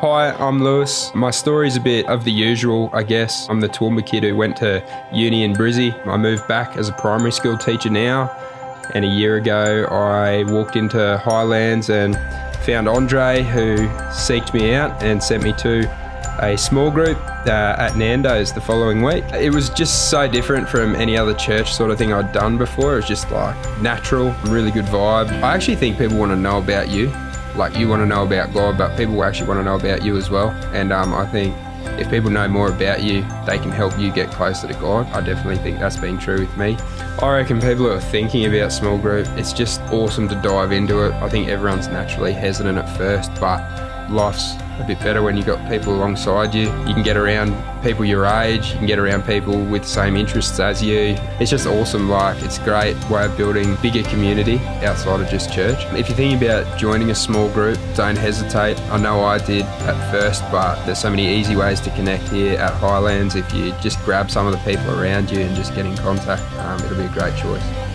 Hi, I'm Lewis. My story's a bit of the usual, I guess. I'm the Toowoomba kid who went to uni in Brizzy. I moved back as a primary school teacher now, and a year ago I walked into Highlands and found Andre, who seeked me out and sent me to a small group uh, at Nando's the following week. It was just so different from any other church sort of thing I'd done before. It was just like natural, really good vibe. I actually think people want to know about you like you want to know about God, but people actually want to know about you as well. And um, I think if people know more about you, they can help you get closer to God. I definitely think that's been true with me. I reckon people who are thinking about small group, it's just awesome to dive into it. I think everyone's naturally hesitant at first, but life's a bit better when you've got people alongside you. You can get around people your age, you can get around people with the same interests as you. It's just awesome. Like, it's a great way of building bigger community outside of just church. If you're thinking about joining a small group, don't hesitate. I know I did at first, but there's so many easy ways to connect here at Highlands. If you just grab some of the people around you and just get in contact, um, it'll be a great choice.